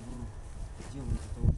добро делают это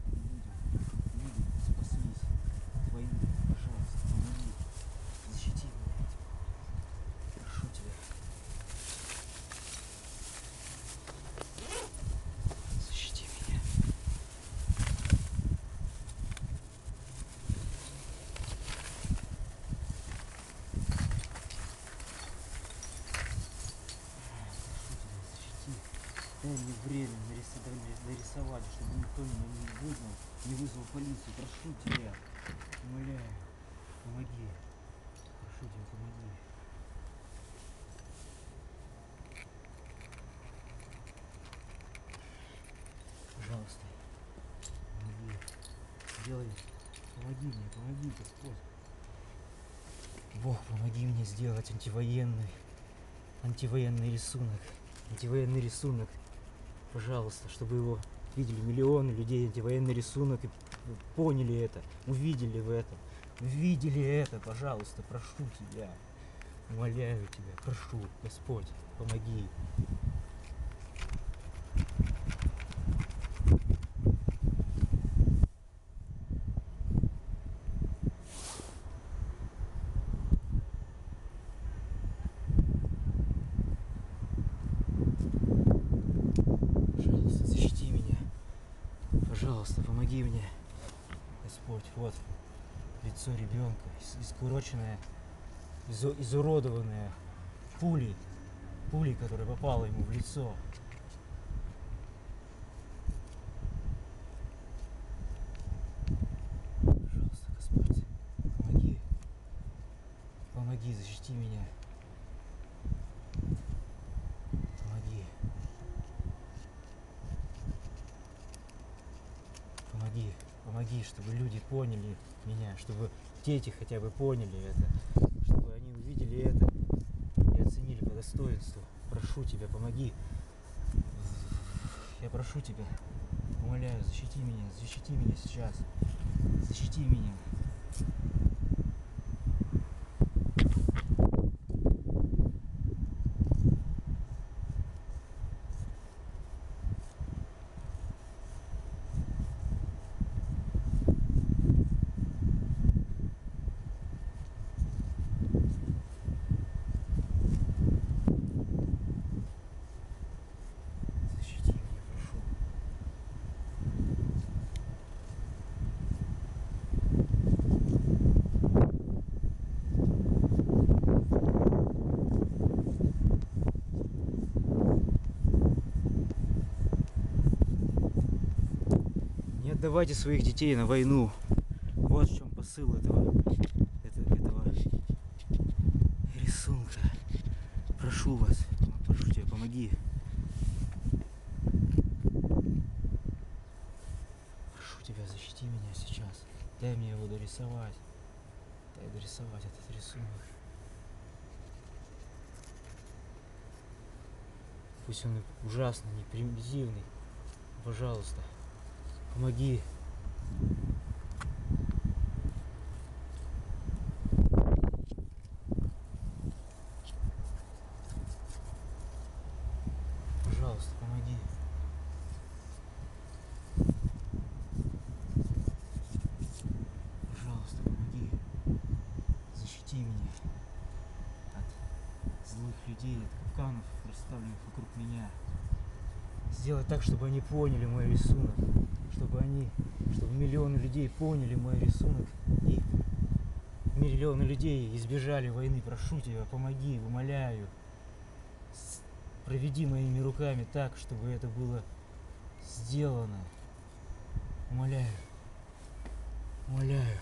время нарисовали, нарисовали, чтобы никто меня не вызнал, не вызвал полицию. Прошу тебя, умоляю, помоги. Прошу тебя, помоги. Пожалуйста, помоги. Сделай, помоги мне, помоги, Господь. Бог, помоги мне сделать антивоенный, антивоенный рисунок. Антивоенный рисунок. Пожалуйста, чтобы его видели миллионы людей, антивоенный рисунок, и поняли это, увидели в этом. Увидели это, пожалуйста, прошу тебя. Умоляю тебя, прошу, Господь, помоги. Пожалуйста, защити меня. Пожалуйста, помоги мне. Господь, вот лицо ребенка, ис- искуроченное, изуродованное пулей, пулей, которая попала ему в лицо. Пожалуйста, Господь, помоги. Помоги, защити меня. Помоги. Помоги, помоги, чтобы люди поняли меня, чтобы дети хотя бы поняли это, чтобы они увидели это и оценили по достоинству. Прошу тебя, помоги. Я прошу тебя, умоляю, защити меня, защити меня сейчас. Защити меня. Защити меня, прошу. Не отдавайте своих детей на войну. Вот в чем посыл этого, это- этого рисунка. Прошу вас, прошу тебя, помоги. Прошу тебя, защити меня сейчас. Дай мне его дорисовать. Дай дорисовать этот рисунок. Пусть он ужасный, не примитивный. Пожалуйста, помоги. Пожалуйста, помоги. Пожалуйста, помоги. Защити меня от злых людей, от капканов, расставленных вокруг меня. Сделай так, чтобы они поняли мой рисунок, чтобы они, чтобы миллионы людей поняли мой рисунок и миллионы людей избежали войны. Прошу тебя, помоги, умоляю. Проведи моими руками так, чтобы это было сделано. Умоляю. Умоляю.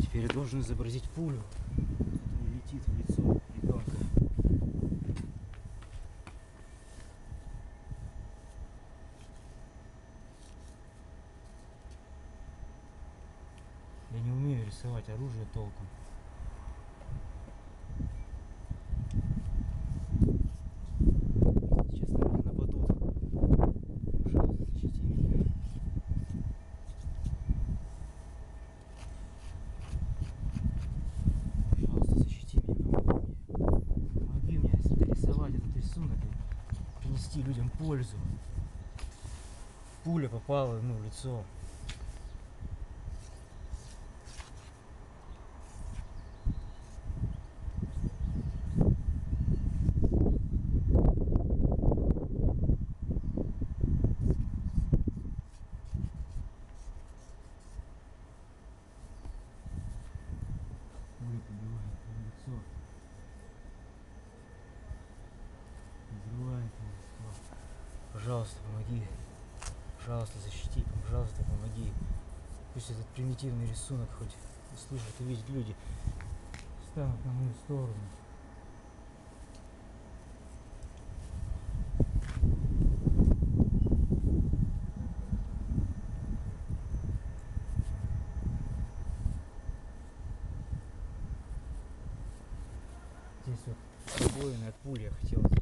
Теперь я должен изобразить пулю, которая летит в лицо ребенка. Я не умею рисовать оружие толком. Сейчас на меня нападут. Пожалуйста, защити меня. Пожалуйста, защити меня, помоги мне. Помоги мне дорисовать этот рисунок и принести людям пользу. Пуля попала ему в лицо. Пожалуйста, помоги. Пожалуйста, защити. Пожалуйста, помоги. Пусть этот примитивный рисунок хоть услышат и видят люди. Станут на мою сторону. Здесь вот пробоины от пули я хотел